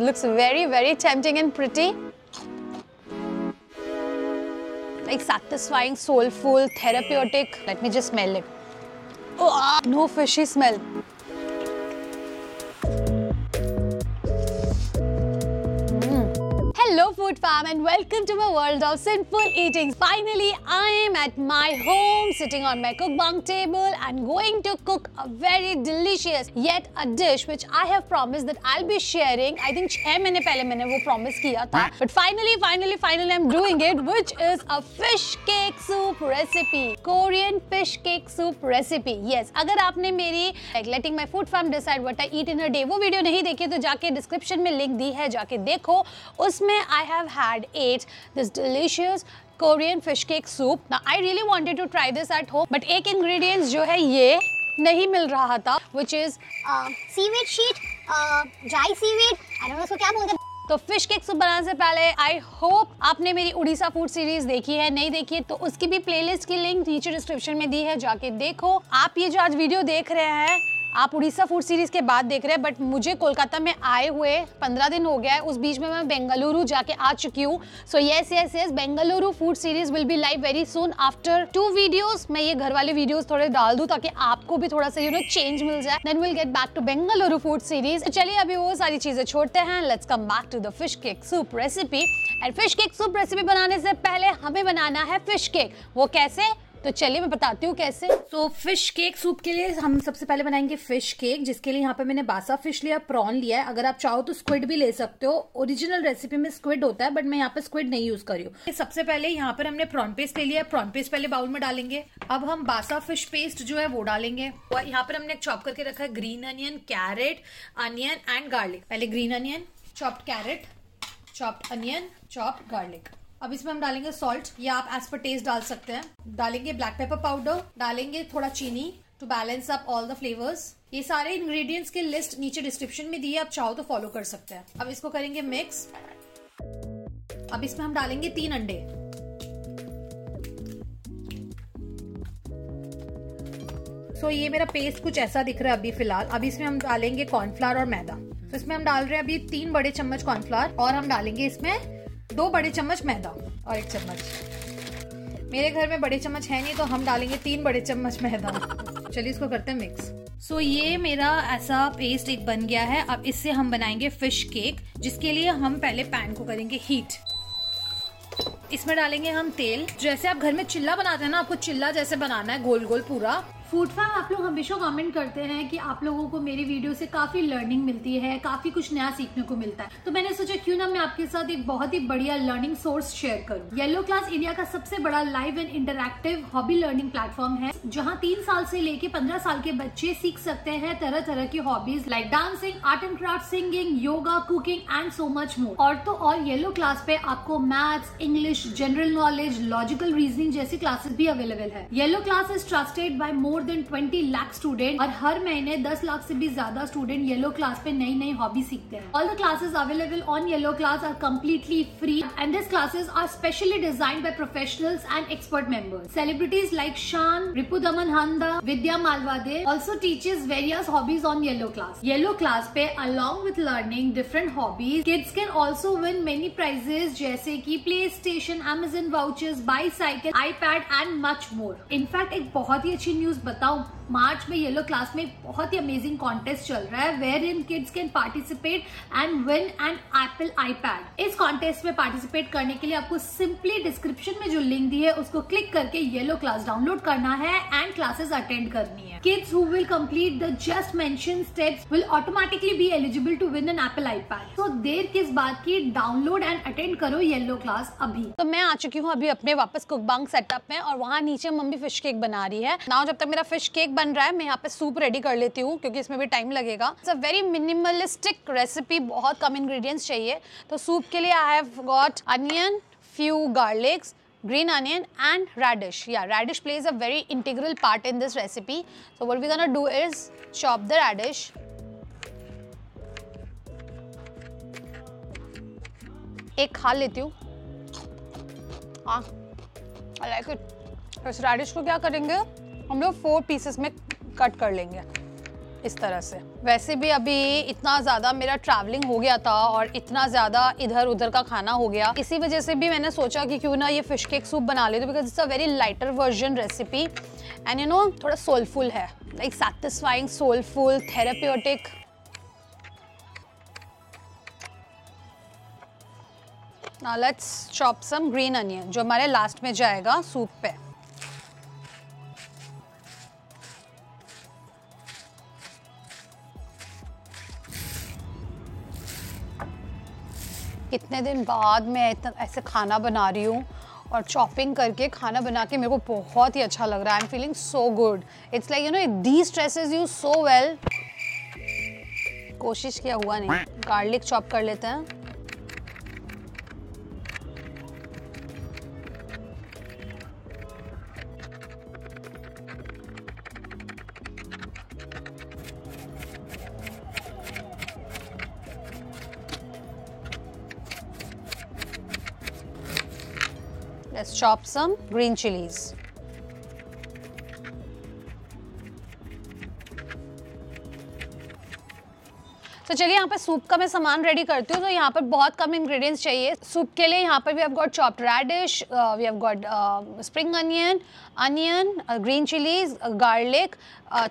looks very, very tempting and pretty. Like satisfying, soulful, therapeutic. Let me just smell it. Oh, ah, no fishy smell. Hello Food Fam and welcome to my world of simple eating. Finally, I am at my home sitting on my cook bunk table and going to cook a very delicious yet a dish which I have promised that I'll be sharing. I think 6 महीने पहले मैंने वो promise किया था. But finally, finally, finally I'm doing it which is a fish cake soup recipe. Korean fish cake soup recipe. Yes, अगर आपने मेरी like letting my food farm decide what I eat in a day वो video नहीं देखी तो जाके description में link दी है जाके देखो उसमें I have had ate this delicious Korean fish cake soup. Now I really wanted to try this at home, but एक ingredients जो है ये नहीं मिल रहा था, which is seaweed sheet dry seaweed I don't know उसको क्या बोलते हैं तो फ़िश केक सूप बनाने से पहले आई होप आपने मेरी उड़ीसा फ़ूड सीरीज़ देखी है नहीं देखी है तो उसकी भी प्लेलिस्ट की लिंक नीचे डिस्क्रिप्शन में दी है जाके देखो आप ये जो आज वीडियो देख रहे हैं आप उड़ीसा फ़ूड सीरीज़ के बाद देख रहे हैं बट मुझे कोलकाता में आए हुए पंद्रह दिन हो गया है, उस बीच में मैं बेंगलुरु जाके आ चुकी हूँ। So yes yes yes Bengaluru food series will be live very soon after two videos मैं ये घर वाले वीडियोस थोड़े डाल दूँ ताकि आपको भी थोड़ा सा यू नो चेंज मिल जाए। Then will get back to Bengaluru food series चलिए अभी वो सारी चीज़ें छोड़ते हैं। Let's come back to the fish cake soup recipe and fish cake soup recipe बनाने से पहले हमें बनाना है फ़िश केक वो कैसे? तो चलिए, मैं बताती हूँ कैसे। तो फ़िश केक सूप के लिए हम सबसे पहले बनाएँगे फ़िश केक जिसके लिए यहाँ पे मैंने बासा फ़िश लिया प्रॉन लिया है। अगर आप चाहो तो स्क्विड भी ले सकते हो। ओरिजिनल रेसिपी में स्क्विड होता है बट मैं यहाँ पे स्क्विड नहीं यूज़ करी हूँ। सबसे पहले यहाँ पर हमने प्रॉन पेस्ट ले लिया। प्रॉन पेस्ट पहले बाउल में डालेंगे। अब हम बासा फ़िश पेस्ट जो है, वो डालेंगे। और यहाँ पर हमने चॉप करके रखा है green onion carrot onion and garlic पहले green onion chopped carrot chopped onion chopped garlic अब इसमें हम डालेंगे सॉल्ट या आप एज पर टेस्ट डाल सकते हैं। डालेंगे ब्लैक पेपर पाउडर डालेंगे थोड़ा चीनी to balance up all the flavours ये सारे इंग्रेडिएंट्स की लिस्ट नीचे डिस्क्रिप्शन में दी है आप चाहो तो फॉलो कर सकते हैं। अब इसको करेंगे मिक्स अब इसमें हम डालेंगे तीन अंडे। सो so, ये मेरा पेस्ट कुछ ऐसा दिख रहा है अभी फ़िलहाल। अभी इसमें हम डालेंगे कॉर्नफ्लावर और मैदा। तो इसमें हम डाल रहे हैं अभी तीन बड़े चम्मच कॉर्नफ्लावर और हम डालेंगे इसमें दो बड़े चम्मच मैदा और एक चम्मच। मेरे घर में बड़े चम्मच है नहीं तो हम डालेंगे तीन बड़े चम्मच मैदा। चलिए इसको करते हैं मिक्स सो so, ये मेरा ऐसा पेस्ट एक बन गया है। अब इससे हम बनाएँगे फ़िश केक जिसके लिए हम पहले पैन को करेंगे हीट इसमें डालेंगे हम तेल। जैसे आप घर में चिल्ला बनाते हैं ना आपको चिल्ला जैसे बनाना है गोल गोल पूरा। फ़ूड फैम आप लोग हमेशा कमेंट करते हैं कि आप लोगों को मेरी वीडियो से काफ़ी लर्निंग मिलती है, काफ़ी कुछ नया सीखने को मिलता है। तो मैंने सोचा, क्यों ना मैं आपके साथ एक बहुत ही बढ़िया लर्निंग सोर्स शेयर करूँ। येलो क्लास इंडिया का सबसे बड़ा live and interactive hobby learning platform है, जहाँ तीन साल से लेके पंद्रह साल के बच्चे सीख सकते हैं तरह तरह की hobbies like dancing art and craft singing yoga cooking and so much more और तो और येलो क्लास पे आपको maths English general knowledge logical reasoning जैसी क्लासेस भी अवेलेबल है। Yellow Class is trusted by more more than 20 lakh student और हर महीने 10 लाख से भी ज़्यादा स्टूडेंट येलो क्लास पे नई नई हॉबी सीखते हैं। All the classes available on Yellow Class are completely free and this classes are specially design by professionals and expert members celebrities like Shaan Ripu Daman Handa Vidya Malavade also teaches various hobbies on Yellow Class Yellow Class पे along with learning different hobbies kids can also win many prizes जैसे की PlayStation Amazon vouchers bicycle iPad and much more in fact एक बहुत ही अच्छी news बताऊँ, मार्च में yellow class में बहुत ही अमेजिंग कॉन्टेस्ट चल रहा है where in kids can participate and win an Apple iPad इस कॉन्टेस्ट में पार्टिसिपेट करने के लिए आपको सिंपली डिस्क्रिप्शन में जो लिंक दी है, उसको क्लिक करके येलो क्लास डाउनलोड करना है एंड क्लासेस अटेंड करनी है. Kids who will complete the just mention steps will automatically be eligible to win an Apple iPad तो देर किस बात की? डाउनलोड एंड अटेंड करो येलो क्लास अभी. तो मैं आ चुकी हूँ अभी अपने वापस कुकबांग सेटअप में और वहाँ नीचे मम्मी फ़िश केक बना रही है। ना जब तक मेरा फ़िश केक बन रहा है, मैं यहाँ पे सूप रेडी कर लेती हूँ, क्योंकि इसमें भी टाइम लगेगा। It's a very minimalistic recipe बहुत कम इंग्रेडिएंट्स चाहिए। तो सूप के लिए I have got onion few garlics green onion and radish. Yeah, radish plays a very integral part in this recipe. So what we're gonna do is chop the radish. एक खा लेती हूँ। हाँ like it इस reddish को क्या करेंगे? हम लोग फोर पीसेस में कट कर लेंगे, इस तरह से। वैसे भी अभी इतना ज़्यादा मेरा ट्रैवलिंग हो गया था और इतना ज़्यादा इधर उधर का खाना हो गया, इसी वजह से भी मैंने सोचा कि क्यों ना ये फ़िश केक सूप बना लेते because it's a very lighter version recipe and you know थोड़ा सोलफुल है। Like satisfying soulful therapeutic let's chop some green onion, जो हमारे लास्ट में जाएगा सूप पे। कितने दिन बाद मैं इतना, ऐसे खाना बना रही हूँ और चॉपिंग करके खाना बना के मेरे को बहुत ही अच्छा लग रहा है। I am feeling so good it's like you know it destresses you so well कोशिश किया हुआ नहीं। गार्लिक चॉप कर लेते हैं। Let's chop some green chilies. तो चलिए यहाँ पे सूप का मैं सामान रेडी करती हूँ तो यहाँ पर बहुत कम इंग्रेडिएंट्स चाहिए। सूप के लिए यहाँ पर we have got chopped radish we have got spring onion onion green chillies garlic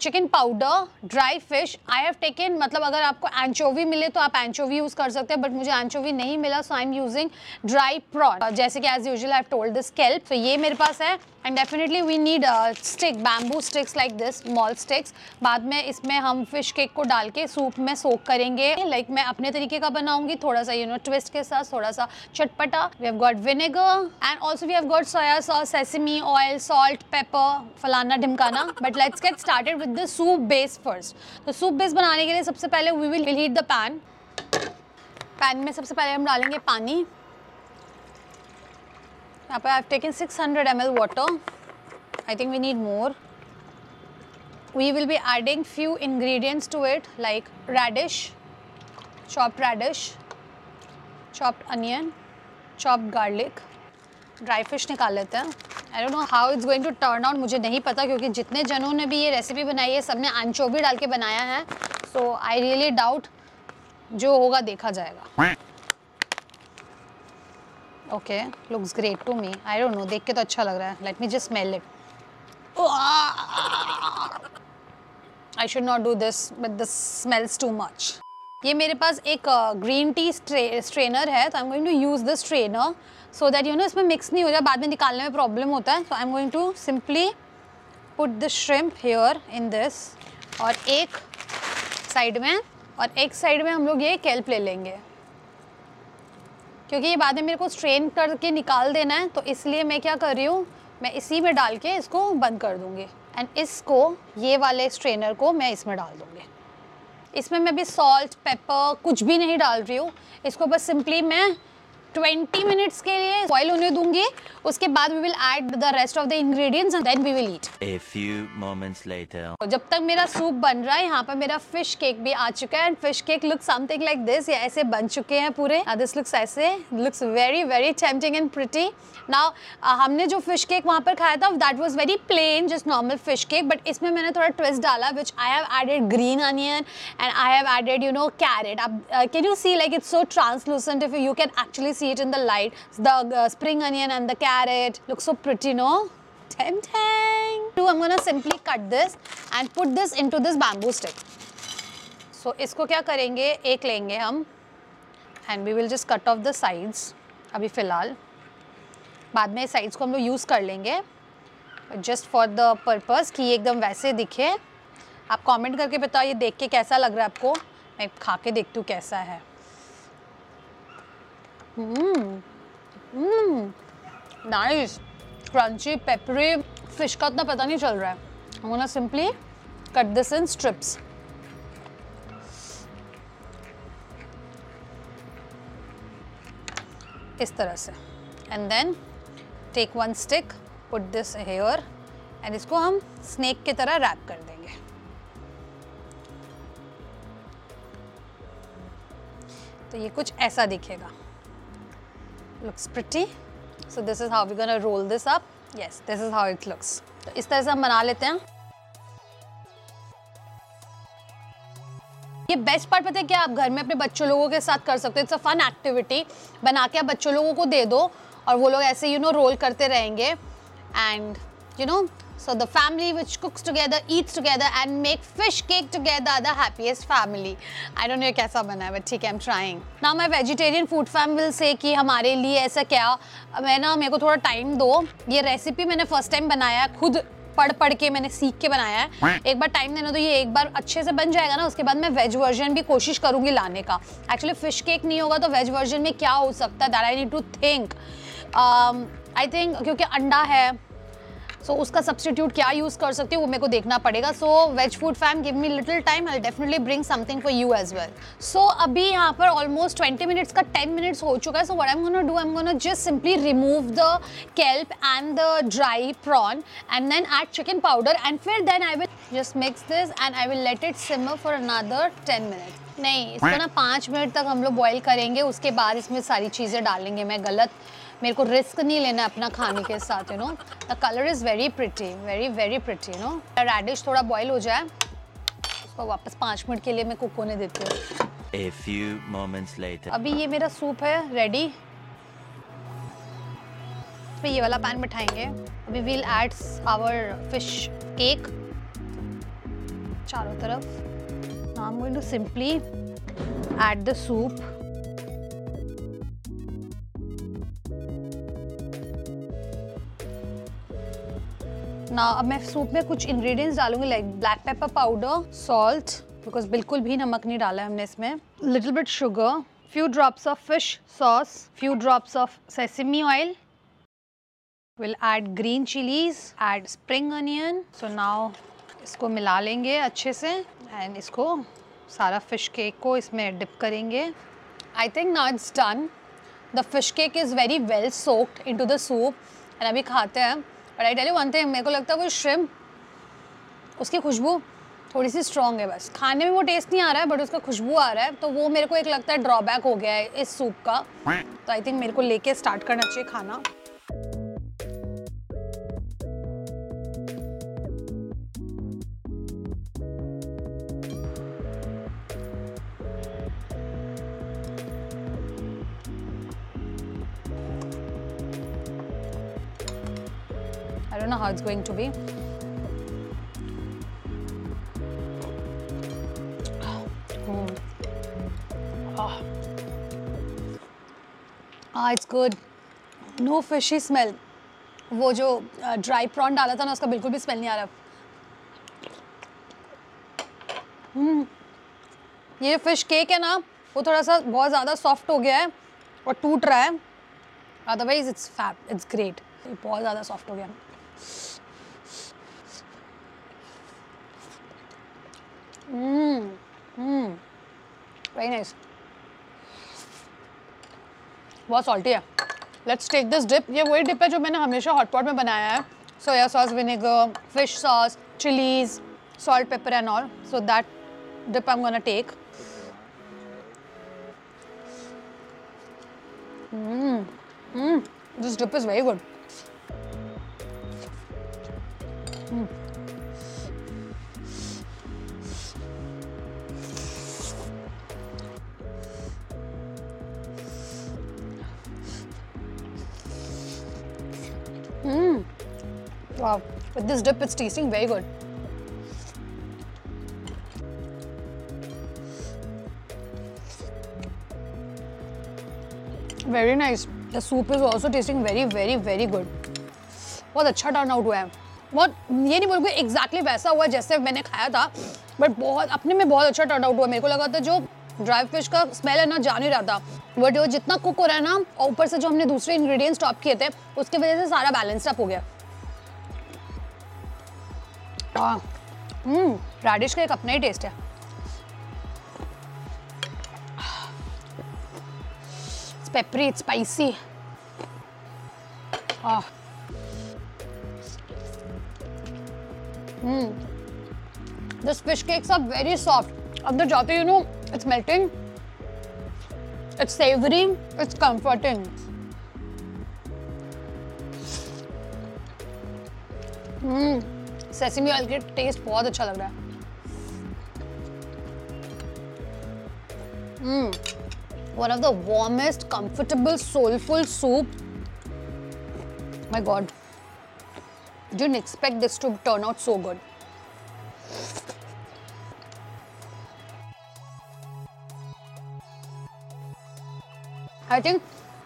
chicken powder dry fish I have taken मतलब अगर आपको एंचोवी मिले तो आप एंचोवी यूज़ कर सकते हैं बट मुझे एंचोवी नहीं मिला so I am using dry prawn जैसे कि as usual I have told this kelp तो ये मेरे पास है and definitely we need stick bamboo sticks like this small sticks बाद में इसमें हम फ़िश केक को डाल के सूप में सोक करेंगे। लाइक मैं अपने तरीके का बनाऊँगी थोड़ा सा यू नो ट्विस्ट के साथ थोड़ा सा चटपटा। We have got vinegar and also we have got soya sauce sesame oil salt pepper फलाना ढिमकाना। But let's get started with the soup base first तो सूप बेस बनाने के लिए सबसे पहले we will heat the pan pan में सबसे पहले हम डालेंगे पानी। यहाँ पर I have taken 600 ml water. I think we need more. We will be adding few ingredients to it like radish, chopped radish, chopped onion, chopped garlic. Dry fish निकाल लेते हैं। I don't know how it's going to turn out मुझे नहीं पता क्योंकि जितने जनों ने भी ये रेसिपी बनाई है सबने एंचोवी डाल के बनाया है। सो आई रियली डाउट जो होगा देखा जाएगा। Okay looks great to me I don't know देख के तो अच्छा लग रहा है। Let me just smell it I should not do this but this smells too much ये मेरे पास एक ग्रीन टी स्ट्रेनर है तो I am going to use this strainer so that you know इसमें मिक्स नहीं हो जाए, बाद में निकालने में प्रॉब्लम होता है तो I am going to simply put the shrimp here in this और एक साइड में, और एक साइड में हम लोग ये केल्प ले लेंगे। क्योंकि ये बाद में मेरे को स्ट्रेन करके निकाल देना है तो इसलिए मैं क्या कर रही हूँ, मैं इसी में डाल के इसको बंद कर दूँगी। एंड इसको, ये वाले स्ट्रेनर को मैं इसमें डाल दूँगी। इसमें मैं भी सॉल्ट पेपर कुछ भी नहीं डाल रही हूँ। इसको बस सिंपली मैं 20 मिनट्स के लिए बॉईल होने दूँगी। उसके बाद we will add the rest of the ingredients and then we will eat A few moments later. जब तक मेरा सूप बन रहा है यहाँ पर मेरा फ़िश केक भी आ चुका है। And fish cake look something like this ये ऐसे बन चुके हैं पूरे। दिस लुक्स ऐसे looks very very tempting and pretty now हमने जो फ़िश केक वहाँ पर खाया था that was very plain just normal fish cake but इसमें मैंने थोड़ा ट्विस्ट डाला which I have added green onion and I have added you know carrot अब can you see like it's so translucent if you can actually see it in the light. The uh, spring onion and the carrot look so pretty, no? Tempting. So I'm gonna simply cut this and put this into this bamboo stick. So इसको क्या करेंगे एक लेंगे हम and we will just cut off the sides अभी फ़िलहाल बाद में साइड्स को हम लोग यूज़ कर लेंगे जस्ट फॉर द पर्पज़ कि एकदम वैसे दिखे आप कमेंट करके बताओ ये देख के कैसा लग रहा है आपको मैं खा के देखती हूँ कैसा है नाइस क्रंची पेपरी फ़िश का उतना पता नहीं चल रहा है I'm simply cut this in strips. इस तरह से। And then take one stick put this here and इसको हम स्नेक की तरह रैप कर देंगे। तो ये कुछ ऐसा दिखेगा। Looks pretty. So this is how we're gonna roll this up. Yes, this is how it looks. तो इस तरह से हम बना लेते हैं। ये बेस्ट पार्ट पता है क्या? आप घर में अपने बच्चों लोगों के साथ कर सकते हो। इट्स अ फन एक्टिविटी बना के आप बच्चों लोगों को दे दो और वो लोग ऐसे यू नो रोल करते रहेंगे। And you know so the family which cooks together eats together and make fish cake together are the happiest family. I don't know कैसा बना है but ठीक है i'm trying. Now my vegetarian food fam will say कि हमारे लिए ऐसा क्या? मैं ना मेरे को थोड़ा टाइम दो। ये रेसिपी मैंने फ़र्स्ट टाइम बनाया खुद पढ़ पढ़ के मैंने सीख के बनाया है। एक बार टाइम देना तो ये एक बार अच्छे से बन जाएगा ना उसके बाद मैं वेज वर्जन भी कोशिश करूँगी लाने का। एक्चुअली फ़िश केक नहीं होगा तो वेज वर्जन में क्या हो सकता है? That I need to think I think क्योंकि अंडा है सो so, उसका सब्सटीट्यूट क्या यूज़ कर सकती हूँ वो मेरे को देखना पड़ेगा। So veg food fam give me little time I definitely bring something for you as well so अभी यहाँ पर ऑलमोस्ट 20 मिनट्स का 10 मिनट्स हो चुका है। So what I'm gonna do I'm gonna just simply remove the kelp and the dry prawn and then add chicken powder and फिर then I will just mix this and I will let it simmer for another ten minutes नहीं इसको ना पाँच minute तक हम लोग boil करेंगे उसके बाद इसमें सारी चीज़ें डालेंगे। मैं गलत मेरे को रिस्क नहीं लेना अपना खाने के साथ you know the colour is very pretty very very pretty you know reddish थोड़ा बॉईल हो जाए उसको वापस पाँच मिनट के लिए मैं कुक होने देती हूँ। A few moments later. अभी ये मेरा सूप है रेडी फिर ये वाला पैन बिठाएँगे। अभी we'll add our fish cake चारों तरफ़। Now I am going to simply add the soup ना, अब मैं सूप में कुछ इंग्रेडिएंट्स डालूँगी like black pepper powder salt because बिल्कुल भी नमक नहीं डाला है हमने इसमें। Little bit sugar few drops of fish sauce few drops of sesame oil will add green chillies add spring onion so now इसको मिला लेंगे अच्छे से एंड इसको सारा फ़िश केक को इसमें डिप करेंगे। I think now it's done the fish cake is very well soaked into the soup and अभी खाते हैं। But I tell you one thing मेरे को लगता है वो श्रिम उसकी खुशबू थोड़ी सी स्ट्रॉन्ग है बस। खाने में वो टेस्ट नहीं आ रहा है बट उसका खुशबू आ रहा है तो वो मेरे को एक लगता है ड्रॉबैक हो गया है इस सूप का। तो आई थिंक मेरे को लेके स्टार्ट करना चाहिए खाना। I don't know how it's going to be. Mm. Ah. Ah, it's good. No fishy smell. वो जो ड्राई प्रॉन डाला था ना उसका बिल्कुल भी स्मेल नहीं आ रहा हम्म ये फ़िश केक है ना वो थोड़ा सा बहुत ज़्यादा सॉफ्ट हो गया है और टूट रहा है otherwise it's fat it's great बहुत ज़्यादा सॉफ्ट हो गया वेरी नाइस बहुत सॉल्टी है. लेट्स टेक दिस डिप ये वही डिप है जो मैंने हमेशा हॉट पॉट में बनाया है. Soya sauce vinegar fish sauce chillies salt, pepper and all. So that dip i'm gonna take. Mm. Mm. this dip is very with this dip, it's tasting very good. Very nice the soup is also tasting very very very good बहुत अच्छा turn out हुआ है। बहुत ये नहीं बोलूँगी exactly वैसा हुआ जैसे मैंने खाया था बट बहुत अपने में बहुत अच्छा टर्न आउट हुआ। मेरे को लगा था जो ड्राई फ़िश का स्मेल है ना जा नहीं रहा था। बट वो जितना कुक हो रहा है ना ऊपर से जो हमने दूसरे इंग्रेडिएंट्स टॉप किए थे उसकी वजह से सारा बैलेंस अप हो गया। रेडिश का एक अपना ही टेस्ट है spicy. Ah. Mm. This fish cakes are very soft. अंदर जाते you know it's melting. It's savory. It's comforting. Mm. Sesame oil के टेस्ट बहुत अच्छा लग रहा है। हम्म one of the warmest comfortable soulful soup my god do expect this to turn out so good I think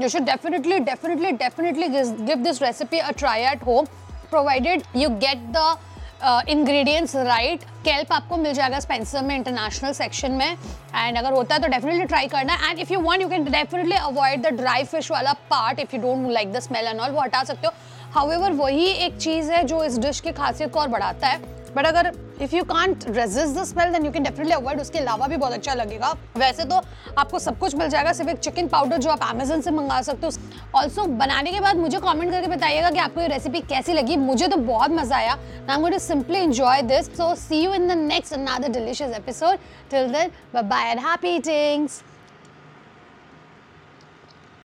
you should definitely definitely definitely give this recipe a try at home provided you get the uh, right kelp आपको मिल जाएगा Spencer में international section में. And अगर होता है तो definitely try करना. And if you want you can definitely avoid the dry fish वाला part if you don't like the smell and all वो हटा सकते हो. हाउ वही एक चीज़ है जो इस डिश की खासियत को और बढ़ाता है. बट अगर if you can't resist the smell then you can definitely avoid उसके अलावा भी बहुत अच्छा लगेगा। वैसे तो आपको सब कुछ मिल जाएगा, सिर्फ़ एक चिकन पाउडर जो आप अमेजन से मंगा सकते हो। ऑल्सो बनाने के बाद मुझे कमेंट करके बताइएगा कि आपको ये रेसिपी कैसी लगी। मुझे तो बहुत मज़ा आया। I am going to simply enjoy this so see you in the next another delicious episode till then bye bye and happy eatings